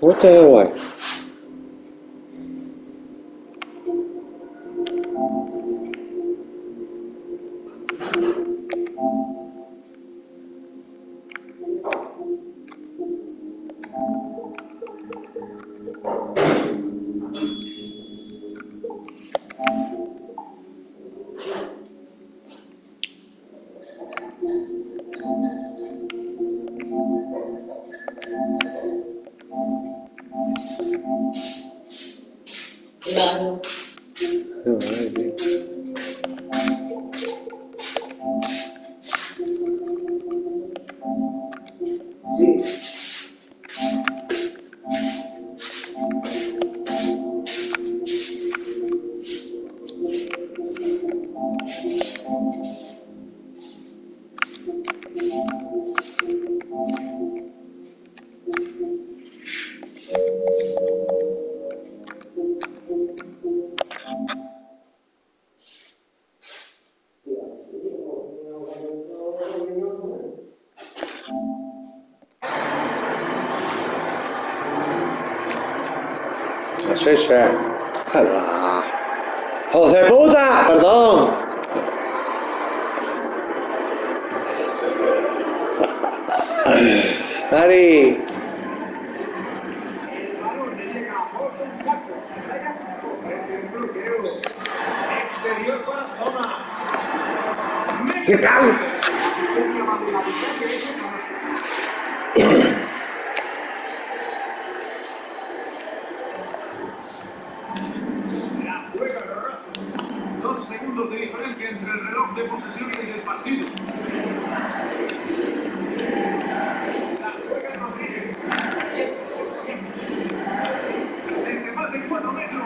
What the hell? Like? Sí, sí. ¡Joder de puta! ¡Perdón! Ari. ¿Qué tal? La juega Raso. Dos segundos de diferencia entre el reloj de posesión y el del partido. La juega Rodríguez. Desde más de cuatro metros.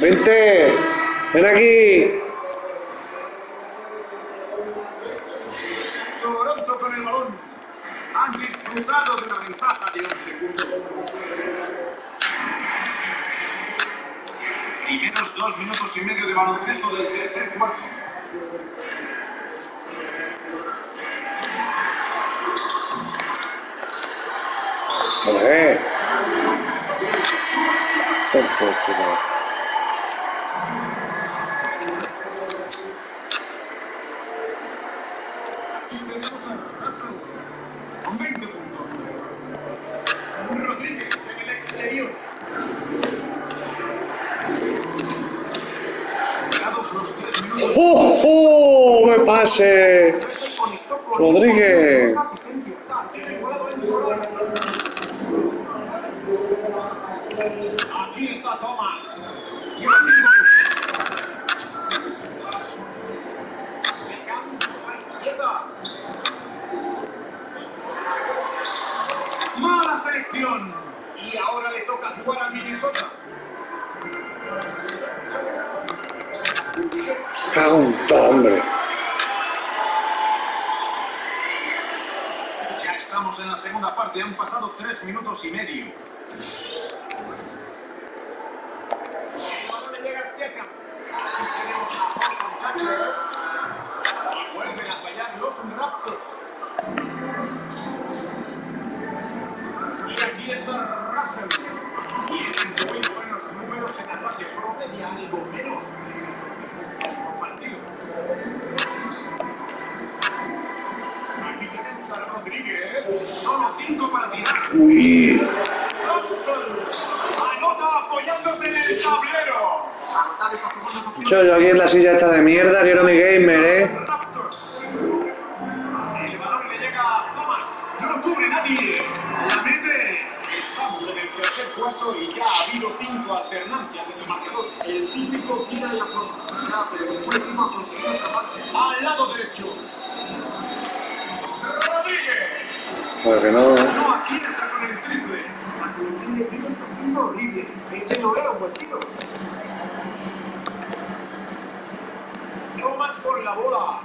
Vente. Ven aquí. Toronto con el balón. Han disfrutado de una ventaja de 11 puntos. Primeros dos minutos y medio de baloncesto del tercer cuarto. Joder. Tonto, tonto. Y tenemos a Russell con 20 puntos. Rodríguez en el exterior. Superados los tres minutos. ¡Oh, oh! ¡Me pase! Rodríguez. Aquí está izquierda. Mala selección. Y ahora le toca jugar a Minnesota. Hombre. Ya estamos en la segunda parte. Han pasado tres minutos y medio. Le llega a Siakam. Así tenemos vuelven a fallar los Raptors. Y aquí está Russell. Tienen muy buenos números en ataque. Promedia algo opciones. Yo, yo aquí en la silla esta de mierda quiero mi gamer, eh. La y ya ha habido cinco alternancias en el marcador. El típico tira y afronta. Ya, pero el equipo ha conseguido escaparse. Al lado derecho. Rodríguez. Pues que no. No, aquí está con el triple. La selección de tiro está siendo horrible. Ese no era un buen tiro. Thomas por la bola.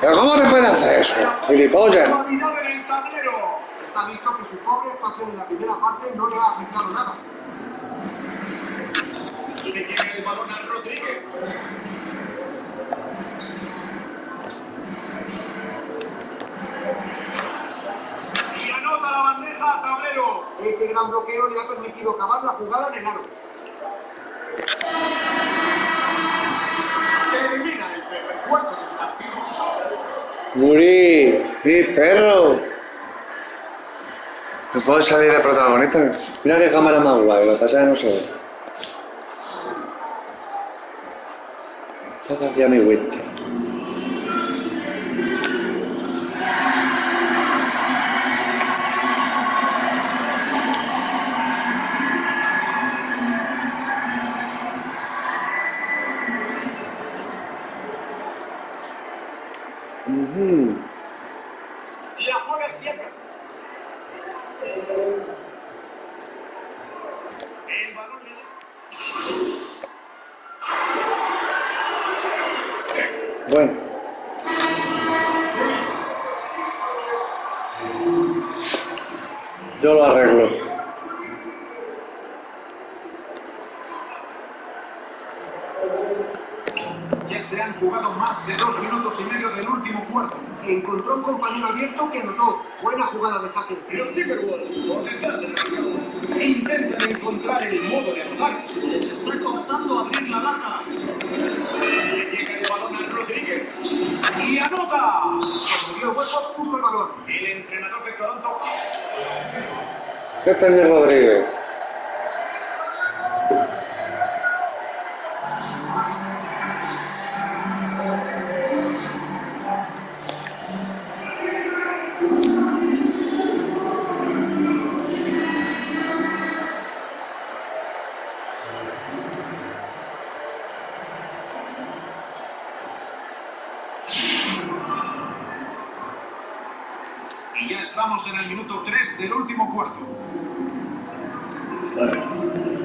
¿Pero cómo te puede hacer eso? Gilipollas. Está visto que su pobre actuación en la primera parte no le ha afectado nada. Y le llega el balón a Rodríguez. Y anota la bandeja a tablero. Ese gran bloqueo le ha permitido acabar la jugada en el aro. Termina el tercer cuarto del partido. Muri, mi perro. ¿Me puedo salir de protagonista? Mira qué cámara más guay, lo que pasa es que no se ve. Saca aquí a mi wit. Ujú. La juega siempre. El balón Bueno. Yo lo arreglo. Se han jugado más de dos minutos y medio del último cuarto. Encontró un compañero abierto que anotó. Buena jugada de saque. Los Timberwolves, marcador, intentan encontrar el modo de anotar. Les está costando abrir la lata. Le llega el balón a Rodríguez. Y anota. El hueco, puso el balón. El entrenador de Toronto Este es mi Rodríguez. Y ya estamos en el minuto 3 del último cuarto. Está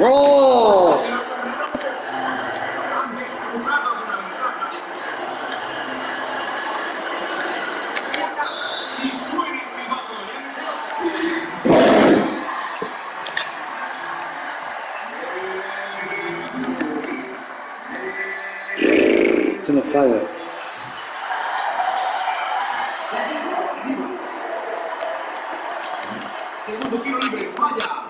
árbitro. Esto no falla. Segundo tiro libre, falla.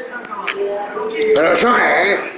está acabado. Rodríguez. ¿Pero eso es?